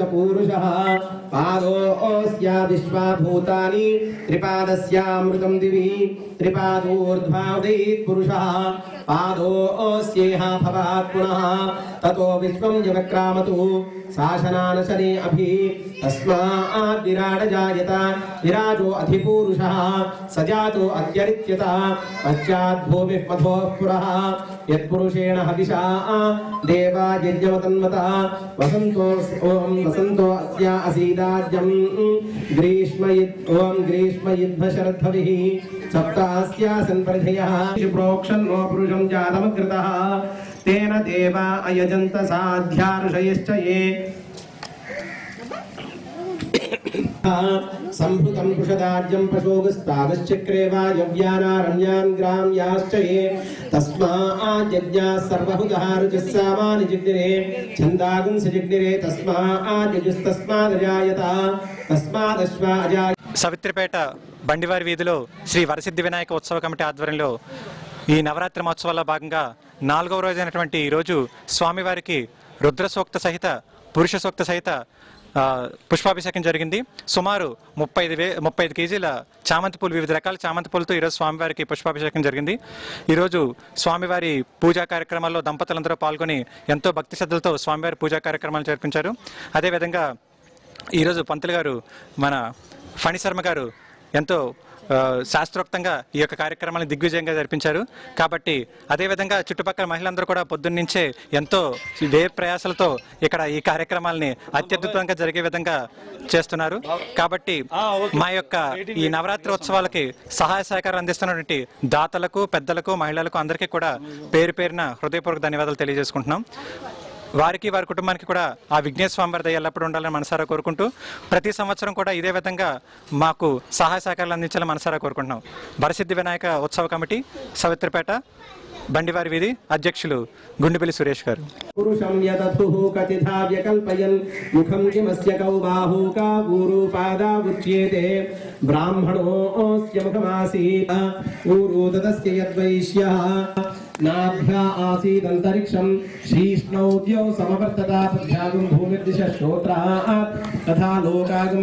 पूरुषः। पादोऽस्या विश्वा भूतानि त्रिपादस्यामृतं दिवि त्रिपादोर्ध्वादयेत् पुरुषः। पादोऽस्येह भवात् पुनः ततो विश्वं यवक्रामतु शासनानशने अभि तस्मात् विराड जायत विराजो अधिपूरुषः स जातो अद्यरित्यतः पश्चात् भूमिः मधोः पुरः। यत्पुरुषेण हविषा देवा यज्ञवतन्वतः वसन्तो ॐ वसन्तो अस्या असीदाज्यं ग्रीष्म ॐ ग्रीष्म युद्धशरद्भविः सप्तास्यासन् परिधयः प्रोक्षन्नो पुरुषं जातमकृतः। तेन देवा अयजन्त साध्यार्षयश्च ये सम्भृतं कुशदाज्यं पशोगस्तागश्चक्रे वा यव्यानारण्यान् ग्राम्याश्च ये तस्माज्ञाः सर्वहुतः रुचिः सामानि जिग्निरे छन्दागुंसि जिग्निरे तस्माज्जुस्तस्मादजायत तस्मादश्वा अजाय సవిత్రిపేట బండివారి వీధిలో శ్రీ వరసిద్ధి వినాయక ఉత్సవ కమిటీ ఆధ్వర్యంలో ఈ నవరాత్రి మహోత్సవాల్లో భాగంగా నాలుగవ రోజైనటువంటి ఈరోజు స్వామివారికి రుద్ర సూక్త సహిత పురుష సూక్త సహిత పుష్పాభిషేకం జరిగింది. సుమారు ముప్పై ఐదు వే ముప్పై ఐదు కేజీల చామంతి పూలు వివిధ రకాల చామంతి పూలతో ఈరోజు స్వామివారికి పుష్పాభిషేకం జరిగింది. ఈరోజు స్వామివారి పూజా కార్యక్రమాల్లో దంపతులందరూ పాల్గొని ఎంతో భక్తి శ్రద్ధలతో స్వామివారి పూజా కార్యక్రమాలు జరిపించారు. అదేవిధంగా ఈరోజు పంతులు గారు మన ఫణి శర్మ గారు ఎంతో శాస్త్రోక్తంగా ఈ యొక్క కార్యక్రమాన్ని దిగ్విజయంగా జరిపించారు. కాబట్టి అదేవిధంగా చుట్టుపక్కల మహిళలందరూ కూడా పొద్దున్నుంచే ఎంతో వే ప్రయాసాలతో ఇక్కడ ఈ కార్యక్రమాల్ని అత్యద్భుతంగా జరిగే విధంగా చేస్తున్నారు. కాబట్టి మా యొక్క ఈ నవరాత్రి ఉత్సవాలకి సహాయ సహకారం అందిస్తున్నటువంటి దాతలకు పెద్దలకు మహిళలకు అందరికీ కూడా పేరు పేరున హృదయపూర్వక ధన్యవాదాలు తెలియజేసుకుంటున్నాం. వారికి వారి కుటుంబానికి కూడా ఆ విఘ్నేశ్వర ఎల్లప్పుడు ఎల్లప్పుడూ ఉండాలని మనసారా కోరుకుంటూ ప్రతి సంవత్సరం కూడా ఇదే విధంగా మాకు సహాయ సహకారాలు అందించాలని మనసారా కోరుకుంటున్నాం. భరసిద్ధి వినాయక ఉత్సవ కమిటీ సవిత్రిపేట బండివారి వీధి అధ్యక్షులు గుండెపల్లి సురేష్ గారు. పురుషం వ్యకల్పయన్ ముఖం కిమస్య పాదా ఉచ్యేతే ముఖమాసీత. తదస్య యద్వైశ్య नाभ्या आसीदन्तरिक्षं श्रीष्णौद्यौ समवर्तता पद्भ्यागं भूमिर्दिश श्रोत्रात् तथा लोकागं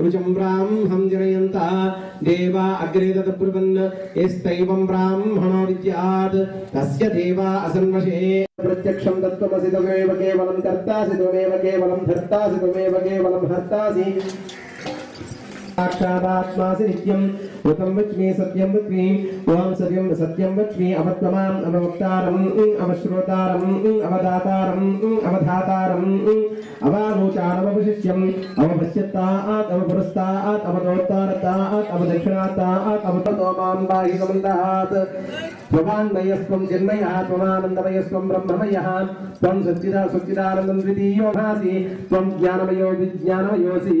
రుచం బ్రాహ్మం జనయంత. దేవా అగ్రే తత్బ్రువన్ ఎస్తైవం బ్రాహ్మణో విద్యాత్ తస్య దేవా అసన్వశే. ప్రత్యక్షం తత్వమసి తమేవ కేవలం కర్తాసి తమేవ కేవలం ధర్తాసి తమేవ కేవలం హర్తాసి సాక్షాదాత్మాసి నిత్యం ऋतं वच्मि सत्यं वच्मि त्वां सत्यं सत्यं वच्मि अवत्वमाम् अववक्तारम् अवश्रोतारम् अवदातारम् अवधातारम् अवालोचानमवशिष्यम् अवपश्यत्तात् अवपुरस्तात् अवदोत्तारतात् अवदक्षिणात्तात् अवततो माँ बाहि समन्तात् त्वमान्मयस्त्वं चिन्मयः त्वमानन्दमयस्त्वं ब्रह्ममयः। त्वं सच्चिदा सच्चिदानन्दं द्वितीयो भासि त्वं ज्ञानमयो विज्ञानमयोऽसि।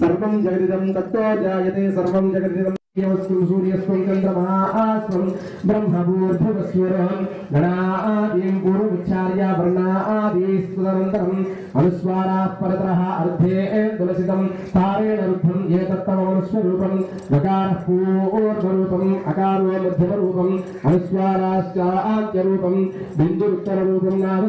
सर्वं जगदिदं तत्तो जायते, सर्वं जगदिदं देवस्त्वं सूर्यस्त्वं चन्द्रमास्त्वं ब्रह्मभूर्भुवस्वरं गणादीं पूर्वमुच्चार्य वर्णादीस्तदनन्तरम् अनुस्वाराः परतरः अर्धे तुलसितं तारेण रुद्धं ये तत्तमनुस्वरूपं नकारः पूर्वरूपम् अकारो मध्यमरूपम् अनुस्वाराश्च आद्यरूपं बिन्दुरुत्तररूपं नाम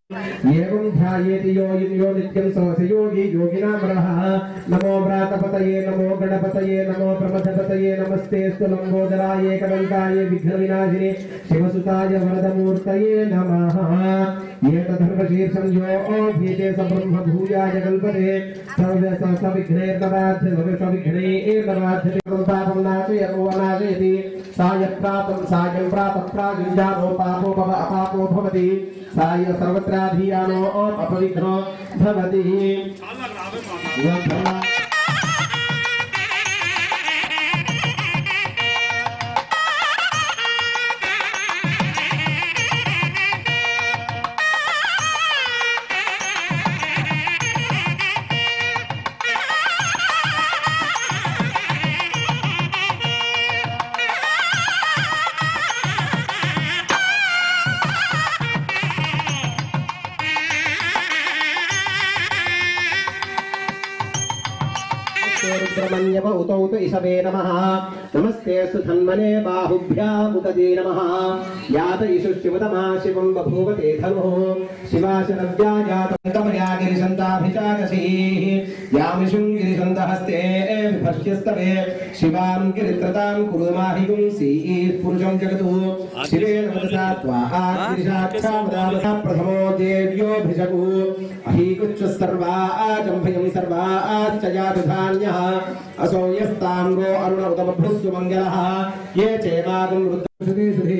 एवं ध्यायेति यो यो नित्यं समस्य योगी योगिनामरः नमो व्रातपतये, नमो गणपतये, नमो प्रमथपतये नमस्तेऽस्तु लम्बोदराय एकदन्ताय विघ्नविनाशिने, शिवसुताय, वरदमूर्तये नमः। एतद्धर्मशीर्षं यो भीते स ब्रह्मभूयाय कल्पते सर्वे संस्विघ्नैर्नवाध्य सर्वे संविघ्नैर्नवाध्यति पापं नाशयतो नाशयति सायप्रातं सायं प्रातः प्रायुञ्जानो पापो भव, अपापो भवति। साय सर्वत्राधीयानो अपविघ्नो भवति। यम उतौ तु इषवे नमः नमस्ते सुधन्मने बाहुभ्याम् उदजे नमः यात इषु शिवतमा शिवं बभूवते धनुः शिवाशनव्या जातमया गिरिशन्ताभिचाकसीः यामिषुं गिरिशन्तहस्ते विभक्ष्यस्तवे शिवां गिरित्रतां कुरु माहिगुंसीः पुरुषं जगतु। शिवेन वदसा त्वाहा गिरिशाक्षावदामसा प्रथमो देव्योऽभिषकु अहीकुच्च सर्वा जम्भयं सर्वाश्च जातु धान्यः। असौ यस्ताम्रो अरुण उतमभ्रुस्सु मङ्गलः ये चैवागं रुद्रश्रुते सुधे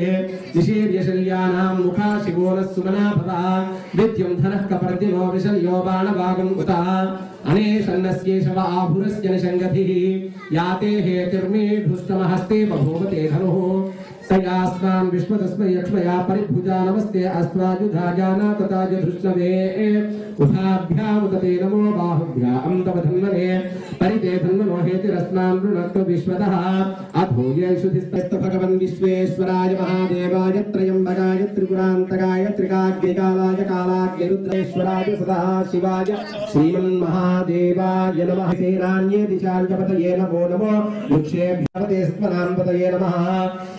निशीर्यशल्यानां मुखा शिवो नः नित्यं धनः कपर्दिनो विशल्यो बाणवागम् उतः। अनेशन्नस्येष वा निषङ्गतिः याते हेतिर्मे भुष्टमहस्ते बभूवते धनुः। तयास्मान् विश्वतस्मै यक्ष्मया परिभुजा नमस्ते अस्त्वाजुधा जाना तथाजुधृष्णवे उभाभ्यामुदते नमो बाहुभ्यां तव धन्वने परिते धन्वनो हेतिरस्मान् वृणक्तु विश्वतः। अधो येषुधिस्तस्तु भगवन् विश्वेश्वराय महादेवाय त्रयम्बकाय त्रिपुरान्तकाय त्रिकाग्निकालाय कालाग्निरुद्रेश्वराय सदा शिवाय श्रीमन्महादेवाय नमः। सेनान्ये दिशाञ्जपतये नमो नमो। वृक्षेभ्यवते सत्त्वनां पतये नमः।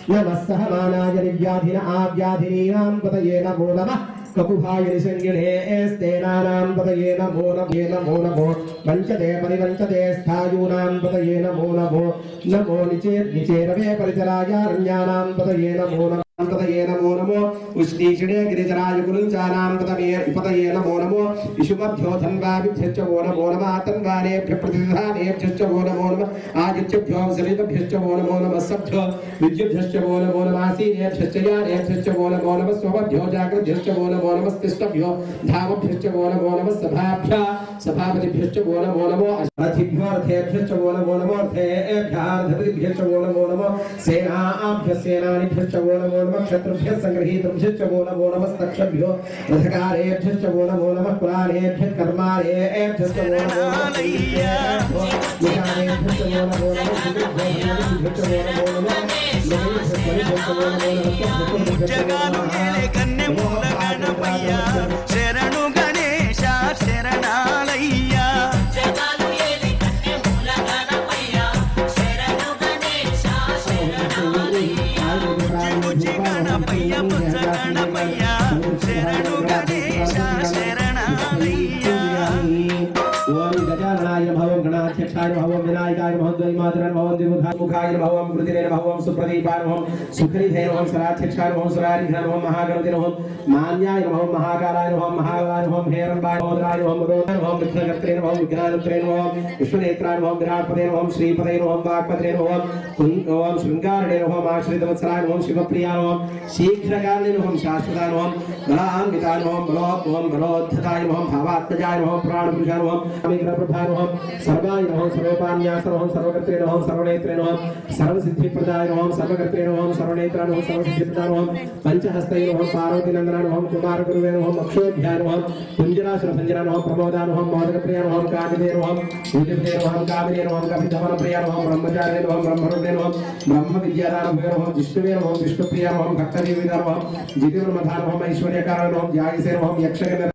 नमः। सहमानाय निर्व्याधिन आव्याधिनीनां पतये नमो नमः ककुभाय निषङ्गिणे स्तेनानां पतये नमो नमो नमो नमो वञ्चते परिवञ्चते स्थायूनां पतये नमो नमो नमो निचेर्निचेरवे परिचरायारण्यानां पतये नमो नमो पतये नमो नमो उष्णीषिणे गिरिजराय कुरुञ्चानां पतये पतये नमो नमो इषुमभ्यो वो नमो नमः तन्वानेभ्यः प्रतिधानेभ्यश्च वो नमो नमः आदित्यभ्यो सलितभ्यश्च वो नमो नमः सभ्यो विद्युभ्यश्च वो नमो नमः यानेभ्यश्च वो नमो नमः स्वभ्यो जागृभ्यश्च वो नमो नमः तिष्ठभ्यो धामभ्यश्च वो नमो नमः सभाभ्य सभापतिभ्यश्च वो नमो नमो अरथिभ्यो अर्थेभ्यश्च वो नमो नमो अर्थेभ्यः अर्धपतिभ्यश्च वो नमो नमो सेनाभ्यः सेनानिभ्यश्च वो नमो नमः क्षत्रुभ्यः सङ्गृहीतृभ्यश्च वो नमो नमः तक्षभ्यो रथकारेभ्यश्च वो नमो नमः कुलानेभ्यः कर्मारेभ्यश्च वो नमो नमः वो नमो नमः सुभ्यश्च मातरन भवं दिमुखा मुखाय भवं कृतिरेन भवं सुप्रदीपान भवं सुखरिधेन भवं सराध्यक्षान भवं सरारिघ्नान भवं महागणतिन भवं मान्याय भवं महाकालाय भवं महावान भवं हेरम्बाय भवदाय भवं मदोदन भवं विघ्नकर्त्रेन भवं विघ्नानत्रेन भवं विश्वनेत्रान भवं विराटपदेन भवं श्रीपदेन भवं वाक्पदेन भवं भवं शृङ्गारणेन भवं आश्रितवत्सलाय भवं शिवप्रियान भवं शीघ्रकालेन भवं शाश्वतान भवं बलान्वितान भवं बलोद्भवं बलोद्धताय भवं भावात्मजाय भवं प्राणपुरुषाय भवं अमिग्रप्रधान भवं सर्वाय भवं सर्वपान्यास भवं सर्वकर्त्रे सर्वकर्त्रे नमः सर्वनेत्रे नमः सर्वसिद्धिप्रदाय नमः सर्वकर्त्रे नमः सर्वनेत्रा नमः सर्वसिद्धिप्रदाय नमः पञ्चहस्तये नमः पार्वतीनन्दना नमः कुमारगुरुवे नमः अक्षोभ्याय नमः कुञ्जरासुरसञ्जना नमः प्रमोदा नमः मोदकप्रिय नमः कामिने नमः पूज्यप्रिय नमः कामिने नमः कपिधवनप्रिय नमः ब्रह्मचार्य नमः ब्रह्मरुद्रे नमः ब्रह्मविद्यादानभ्यो नमः विष्णुवे नमः विष्णुप्रिय नमः भक्तदेविदा नमः जितिब्रह्मधा नमः ऐश्वर्यकार नमः जायसे नमः यक्षगण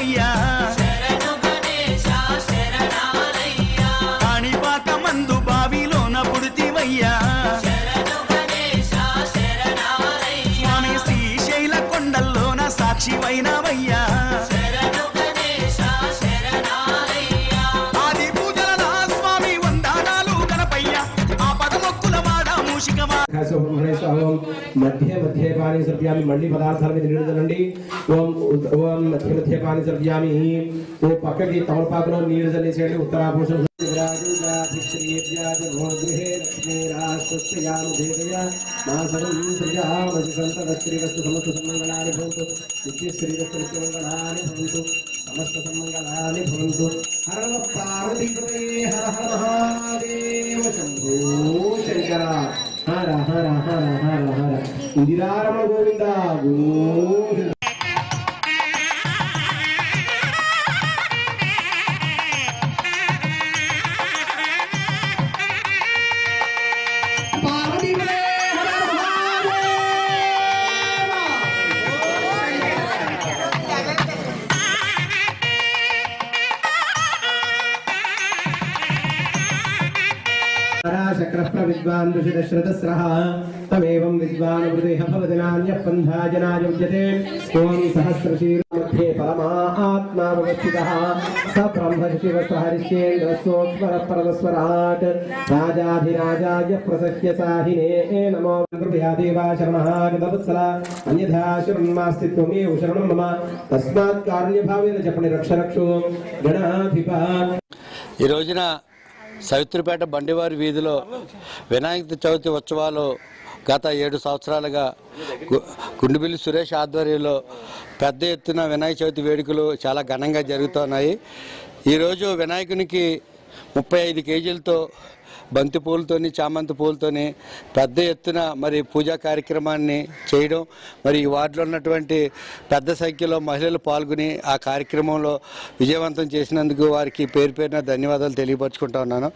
ஐயா सर्पयामि मंडी पदार्थ में निर्णय ओम ओम मध्य मध्य पानी सर्पयामि ही वो पक्के की तमर से हर हर हर हर हर हर। इंदिरा गोविंद चक्रप्र विद्वान् ऋषिदशरथस्रः। तमेवं विद्वान् हृदयः भवति नान्यः पन्था जनाय विद्यते ॐ सहस्रशीर्मध्ये परमा आत्मावस्थितः स ब्रह्मशिवस्वहरिश्चेन्द्रस्वोत्परः परमस्वराट् राजाधिराजाय प्रसह्य साहिने नमो कृपया देवा शरणः गतवत्सला अन्यथा शरणमास्ति त्वमेव शरणं मम तस्मात् कार्यभावेन च पुण्यरक्षरक्षो गणाधिपा ఈ రోజున సవిత్రిపేట బండివారి వీధిలో వినాయక చవితి ఉత్సవాలు గత ఏడు సంవత్సరాలుగా గు- గుండుబిల్లి సురేష్ ఆధ్వర్యంలో పెద్ద ఎత్తున వినాయక చవితి వేడుకలు చాలా ఘనంగా జరుగుతున్నాయి. ఈరోజు వినాయకునికి ముప్పై ఐదు కేజీలతో బంతి పూలతోని చామంతి పూలతోని పెద్ద ఎత్తున మరి పూజా కార్యక్రమాన్ని చేయడం. మరి ఈ వార్డులో ఉన్నటువంటి పెద్ద సంఖ్యలో మహిళలు పాల్గొని ఆ కార్యక్రమంలో విజయవంతం చేసినందుకు వారికి పేరు పేరున ధన్యవాదాలు తెలియపరచుకుంటా ఉన్నాను.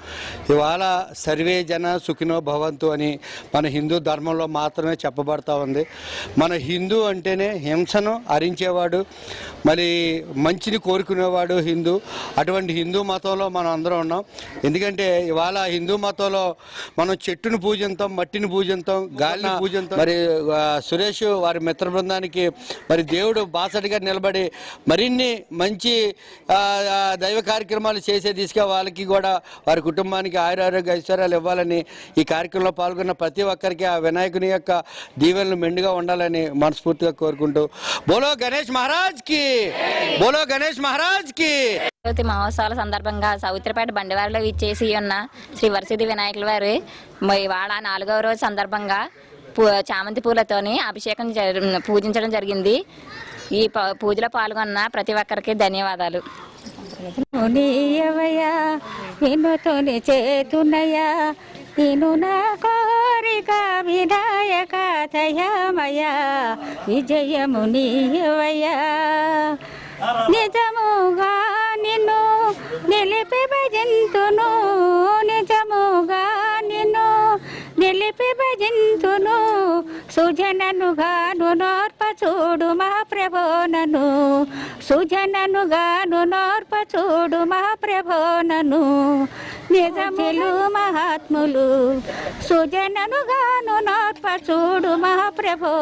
ఇవాళ సర్వే జన సుఖినో భవంతు అని మన హిందూ ధర్మంలో మాత్రమే చెప్పబడతా ఉంది. మన హిందూ అంటేనే హింసను హరించేవాడు మరి మంచిని కోరుకునేవాడు హిందూ. అటువంటి హిందూ మతంలో మనం అందరం ఉన్నాం. ఎందుకంటే ఇవాళ హిందూ మతంలో మనం చెట్టును పూజింతాం మట్టిని పూజింతాం గాలిని పూజింతాం మరి సురేష్ వారి మిత్ర బృందానికి మరి దేవుడు బాసడిగా నిలబడి మరిన్ని మంచి దైవ కార్యక్రమాలు చేసే దిశగా వాళ్ళకి కూడా వారి కుటుంబానికి ఆయురారోగ్య ఐశ్వర్యాలు ఇవ్వాలని ఈ కార్యక్రమంలో పాల్గొన్న ప్రతి ఒక్కరికి ఆ వినాయకుని యొక్క దీవెనలు మెండుగా ఉండాలని మనస్ఫూర్తిగా కోరుకుంటూ బోలో గణేష్ మహారాజ్కి బోలో గణేష్ మహారాజ్కి చవితి మహోత్సవాల సందర్భంగా సౌత్రిపేట బండివారిలో ఇచ్చేసి ఉన్న శ్రీ వరసిద్ధి వినాయకుల వారి ఇవాళ నాలుగవ రోజు సందర్భంగా పూ చామంతి పూలతోని అభిషేకం పూజించడం జరిగింది. ఈ ప- పూజలో పాల్గొన్న ప్రతి ఒక్కరికి ధన్యవాదాలు. నీయవయ్యా వినుతోని చేతున్నయ్యా ఇను నా కోరిక వినాయక దయమయ్యా విజయము నిజముగా నిన్ను నిలిపి భజింతును నిజముగా నిన్ను నిలిపి సుజనను గాను నోర్ప చూడు మా ప్రభోనను సుజనను గాను నోర్ప చూడు మా ప్రభోనను నిజములు మహాత్ములు సుజనను గాను నోర్ప చూడు మా ప్రభో